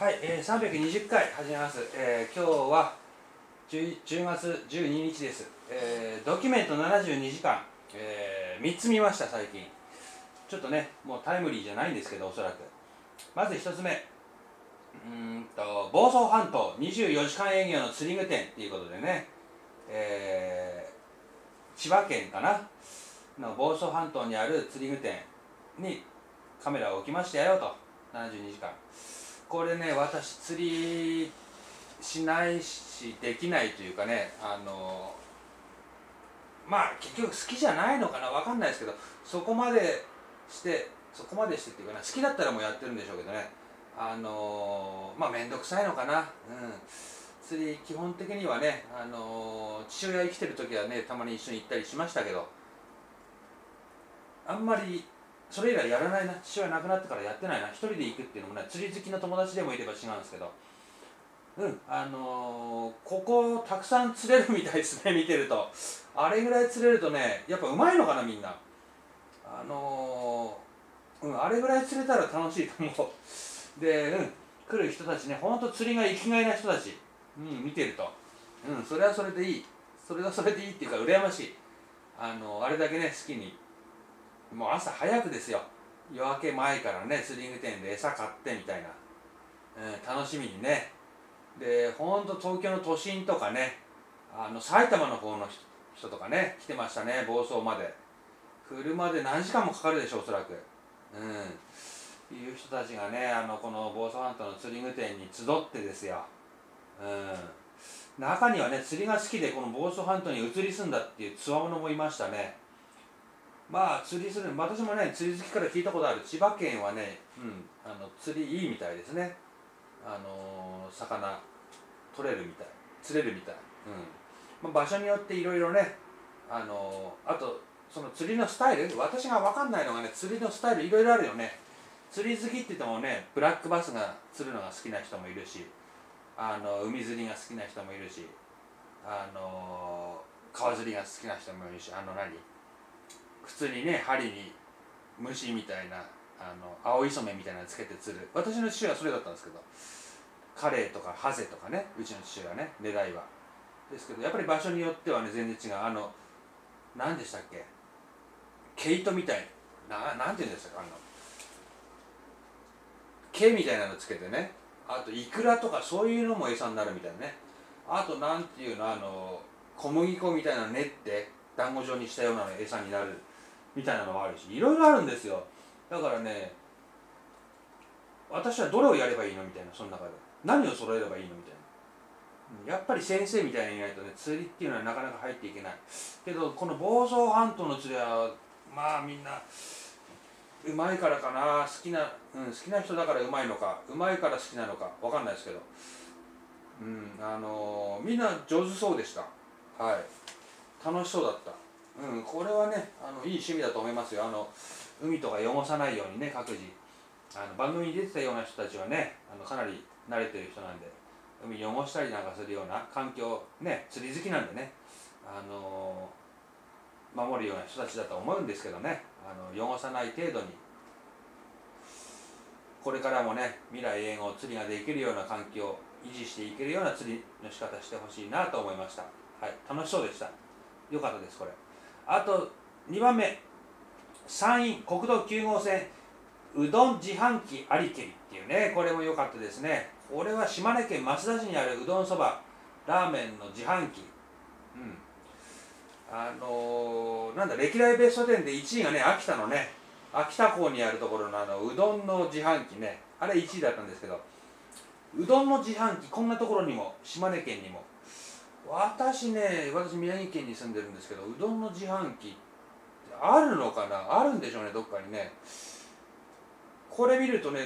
はい、えー、320回始めます、えー、今日は 10, 月12日です、えー、ドキュメント72時間、えー、3つ見ました最近。ちょっとねもうタイムリーじゃないんですけどおそらく。まず1つ目。うんと房総半島。24時間営業の釣り具店っていうことでね、えー、千葉県かな。の房総半島にある釣り具店にカメラを置きましたよと。72時間。これね私釣りしないしできないというかねあのまあ結局好きじゃないのかな分かんないですけどそこまでしてそこまでしてっていうかな好きだったらもうやってるんでしょうけどね。あのまあ面倒くさいのかな。うん。釣り基本的にはねあの父親生きてる時はねたまに一緒に行ったりしましたけどあんまりそれ以来やらないな父親亡くなってからやってないな一人で行くっていうのもね釣り好きの友達でもいれば違うんですけどうんあのー、ここたくさん釣れるみたいですね見てると。あれぐらい釣れるとねやっぱうまいのかなみんな。あのー、うんあれぐらい釣れたら楽しいと思う。でうん来る人たちねほんと釣りが生きがいな人たちうん見てると。うんそれはそれでいい。それはそれでいいっていうか羨ましい。あのー、あれだけね好きにもう朝早くですよ。夜明け前からねスリング店で餌買ってみたいな、うん、楽しみにね。でほんと東京の都心とかねあの埼玉の方の人とかね来てましたね房総まで。車で何時間もかかるでしょうおそらく。うん。いう人たちがねあのこの房総半島の釣り具店に集ってですよ。うん。中にはね釣りが好きでこの房総半島に移り住んだっていうつわものもいましたね。まあ釣りする私もね釣り好きから聞いたことある。千葉県はね、うん、あの釣りいいみたいですね。あのー、魚取れるみたい。釣れるみたい、うん。まあ、場所によっていろいろねあのー、あとその釣りのスタイル？私が分かんないのがね釣りのスタイルいろいろあるよね。釣り好きって言ってもねブラックバスが釣るのが好きな人もいるしあの海釣りが好きな人もいるしあの川釣りが好きな人もいるしあの何？普通にね針に虫みたいなあの青い染めみたいなのつけて釣る。私の父はそれだったんですけどカレイとかハゼとかねうちの父はね狙いは。ですけどやっぱり場所によってはね全然違う。あの何でしたっけ？毛糸みたいななんて言うんですかあの毛みたいなのつけてねあとイクラとかそういうのも餌になるみたいなね。あとなんていうの？あの小麦粉みたいなの練って団子状にしたようなの餌になる。みたいなのもあるしいろいろあるんですよ。だからね私はどれをやればいいのみたいなその中で。何を揃えればいいのみたいな。やっぱり先生みたいにいないとね釣りっていうのはなかなか入っていけない。けどこの房総半島の釣りはまあみんなうまいからかな。好きな、うん、好きな人だからうまいのかうまいから好きなのかわかんないですけど。うんあのー、みんな上手そうでした。はい。楽しそうだった。うん、これはねあのいい趣味だと思いますよ。あの海とか汚さないようにね各自。あの番組に出てたような人たちはねあのかなり慣れてる人なんで海汚したりなんかするような環境ね釣り好きなんでねあのー、守るような人たちだと思うんですけどねあの汚さない程度にこれからもね未来永劫釣りができるような環境を維持していけるような釣りの仕方してほしいなと思いました。はい楽しそうでした。よかったですこれ。あと2番目。山陰国道9号線。うどん自販機ありけりっていうね。これも良かったですね。これは島根県松田市にあるうどんそば。ラーメンの自販機。うん。あのー、なんだ歴代ベスト10で1位がね秋田のね。秋田港にあるところのあのうどんの自販機ね。あれ1位だったんですけど。うどんの自販機こんなところにも島根県にも私ね私宮城県に住んでるんですけどうどんの自販機あるのかな？あるんでしょうねどっかにね。これ見るとね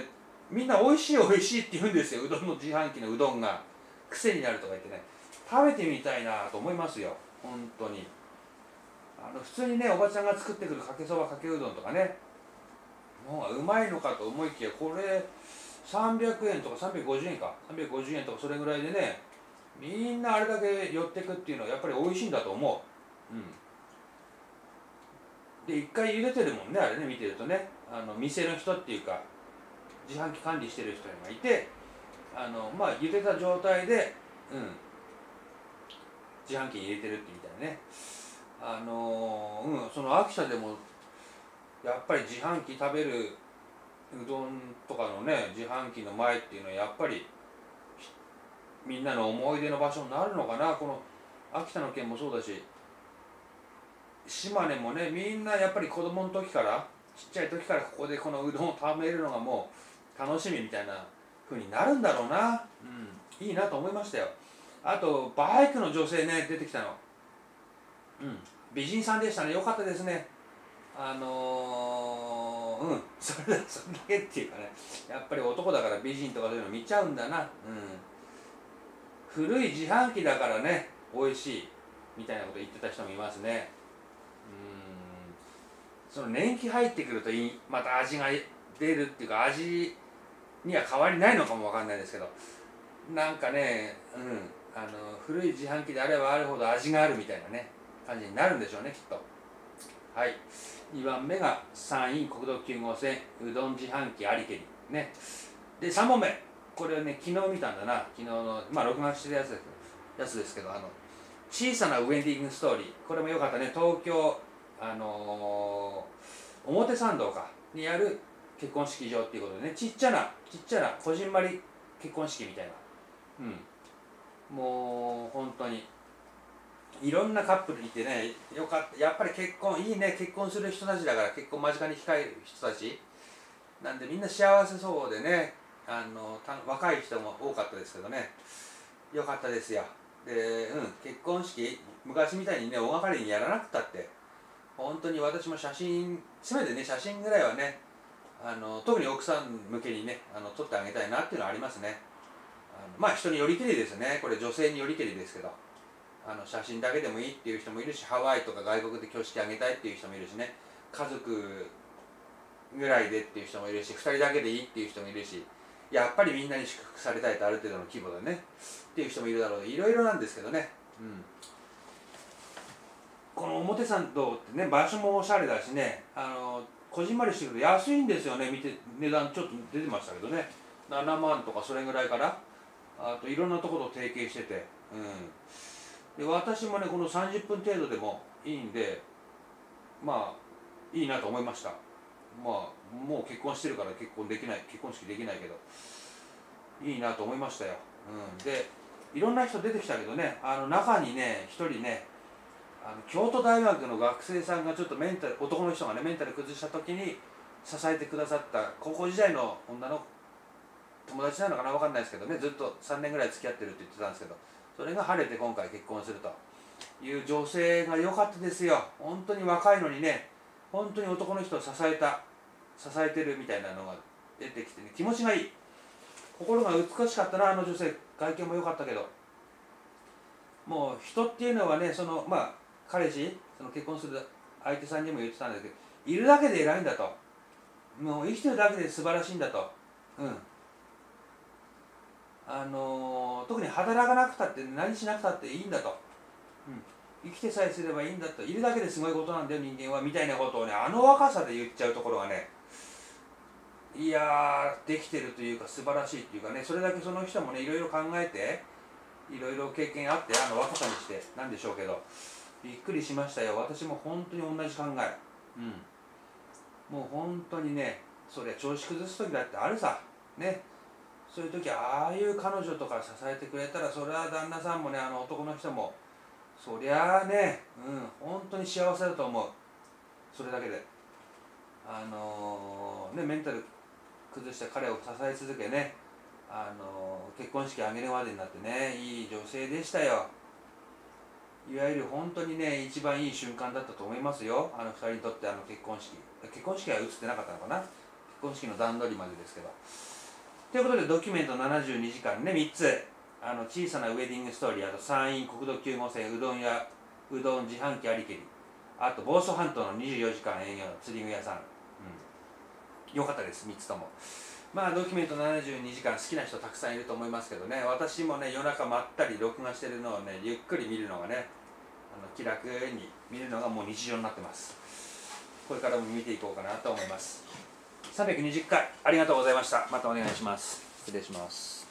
みんな美味しい美味しいって言うんですようどんの自販機のうどんが。癖になるとか言ってね。食べてみたいなと思いますよ本当に。あの普通にねおばちゃんが作ってくるかけそばかけうどんとかね。もううまいのかと思いきやこれ300円とか350円か。350円とかそれぐらいでねみんなあれだけ寄ってくっていうのはやっぱり美味しいんだと思う。うん。で一回茹でてるもんねあれね見てるとね。あの店の人っていうか自販機管理してる人がいてあのまあ茹でた状態で、うん、自販機に入れてるってみたいね。あのうんその秋田でもやっぱり自販機食べるうどんとかのね自販機の前っていうのはやっぱりみんなの思い出の場所になるのかな？この秋田の県もそうだし。島根もねみんなやっぱり子供の時からちっちゃい時からここでこのうどんを食べるのがもう楽しみみたいな風になるんだろうな、うん、いいなと思いましたよ。あとバイクの女性ね出てきたの。うん。美人さんでしたね。よかったですね。あのー、うん。それだけっていうかね。やっぱり男だから美人とかそういうの見ちゃうんだな。うん。古い自販機だからね美味しいみたいなこと言ってた人もいますね。うん。その年季入ってくるといいまた味が出るっていうか味には変わりないのかもわかんないですけど。なんかねうん。あの古い自販機であればあるほど味があるみたいなね感じになるんでしょうねきっと。はい。2番目が山陰国道9号線うどん自販機ありけり。ね。で3本目。これはね昨日見たんだな。昨日のまあ録画してるやつですやつですけどあの小さなウェディングストーリー。これもよかったね。東京あのー、表参道かにある結婚式場っていうことでね。ちっちゃなちっちゃなこじんまり結婚式みたいな。うん。もう本当に。いろんなカップルいてねよかった。やっぱり結婚いいね。結婚する人たちだから結婚間近に控える人たち。なんでみんな幸せそうでね。あの若い人も多かったですけどね。よかったですよ。でうん結婚式昔みたいにね大掛かりにやらなくたって本当に私も写真せめてね写真ぐらいはねあの特に奥さん向けにねあの撮ってあげたいなっていうのはありますね。あのまあ人によりけりですね。これ女性によりけりですけど。あの写真だけでもいいっていう人もいるしハワイとか外国で挙式あげたいっていう人もいるしね。家族ぐらいでっていう人もいるし2人だけでいいっていう人もいるし。やっぱりみんなに祝福されたいとある程度の規模でね。っていう人もいるだろういろいろなんですけどね、うん、この表参道ってね場所もおしゃれだしねあのこじんまりしてくると安いんですよね。見て値段ちょっと出てましたけどね。7万とかそれぐらいから。あといろんなところと提携してて、うん、で私もねこの30分程度でもいいんでまあいいなと思いました。まあもう結婚してるから結婚できない結婚式できないけどいいなと思いましたよ、うん、でいろんな人出てきたけどねあの中にね一人ねあの京都大学の学生さんがちょっとメンタル男の人がねメンタル崩した時に支えてくださった高校時代の女の友達なのかな分かんないですけどねずっと3年ぐらい付き合ってるって言ってたんですけどそれが晴れて今回結婚するという女性が良かったですよ。本当に若いのにね本当に男の人を支えた支えてるみたいなのが出てきてね気持ちがいい。心が美しかったなあの女性。外見も良かったけど。もう人っていうのはねそのまあ彼氏その結婚する相手さんにも言ってたんだけどいるだけで偉いんだと。もう生きてるだけで素晴らしいんだと。うん。あのー、特に働かなくたって何しなくたっていいんだと、うん、生きてさえすればいいんだといるだけですごいことなんだよ人間はみたいなことをねあの若さで言っちゃうところがねいやできてるというか素晴らしいっていうかねそれだけその人もねいろいろ考えていろいろ経験あってあの若さにしてなんでしょうけどびっくりしましたよ。私も本当に同じ考え。うん。もう本当にねそれ調子崩す時だってあるさ。ね。そういう時ああいう彼女とか支えてくれたらそれは旦那さんもねあの男の人もそりゃあねうん本当に幸せだと思う。それだけで。あのー、ねメンタル崩して彼を支え続けね。あのー、結婚式挙げるまでになってねいい女性でしたよ。いわゆる本当にね一番いい瞬間だったと思いますよ。あの2人にとってあの結婚式。結婚式は映ってなかったのかな。結婚式の段取りまでですけど。ということでドキュメント72時間ね3つ。あの小さなウェディングストーリーあと山陰国道9号線うどん屋うどん自販機ありけりあと房総半島の24時間営業の釣り具屋さん、うん、よかったです3つとも。まあドキュメント72時間好きな人たくさんいると思いますけどね。私もね夜中まったり録画してるのをねゆっくり見るのがねあの気楽に見るのがもう日常になってます。これからも見ていこうかなと思います。320回ありがとうございました。またお願いします。失礼します。